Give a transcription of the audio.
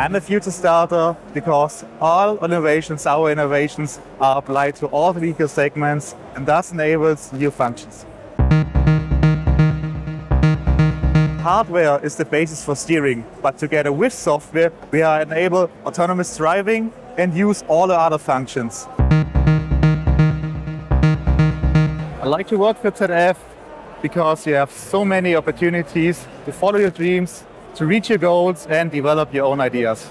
I'm a future starter because all innovations, our innovations, are applied to all the vehicle segments and thus enables new functions. Hardware is the basis for steering, but together with software, we are enable autonomous driving and use all the other functions. I like to work for ZF because you have so many opportunities to follow your dreams, to reach your goals and develop your own ideas.